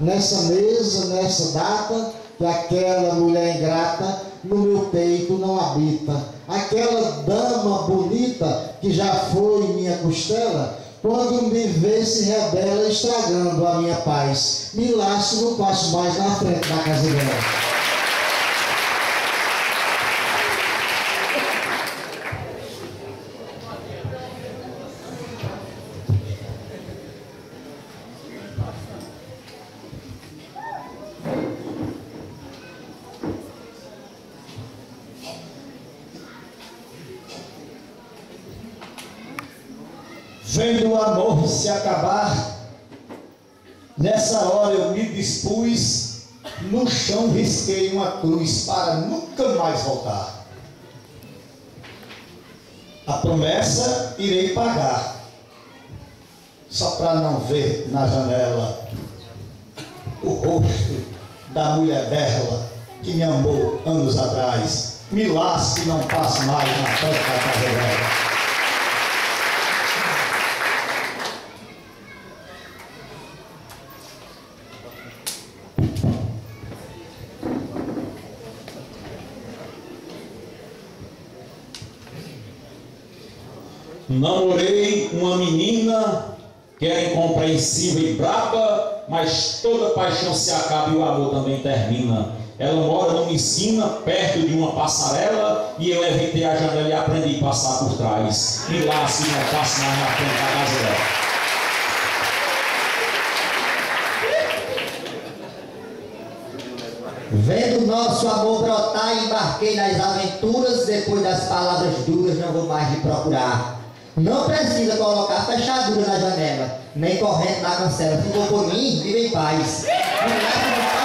nessa mesa, nessa data, que aquela mulher ingrata no meu peito não habita. Aquela dama bonita que já foi minha costela, quando me vê se rebela estragando a minha paz. Me laço, não passo mais na frente da casa dela. Vendo o amor se acabar, nessa hora eu me dispus, no chão risquei uma cruz para nunca mais voltar. A promessa irei pagar, só para não ver na janela o rosto da mulher dela que me amou anos atrás. Me lasque e não passe mais na frente da casa. Namorei uma menina que era incompreensível e braba, mas toda paixão se acaba e o amor também termina. Ela mora numa esquina, perto de uma passarela, e eu evitei a janela e aprendi a passar por trás. E lá se não passa mais na frente da casa dela. Vendo nosso amor brotar, embarquei nas aventuras, depois das palavras duras não vou mais lhe procurar. Não precisa colocar fechadura na janela, nem corrente na cancela. For por mim, vive em paz. Não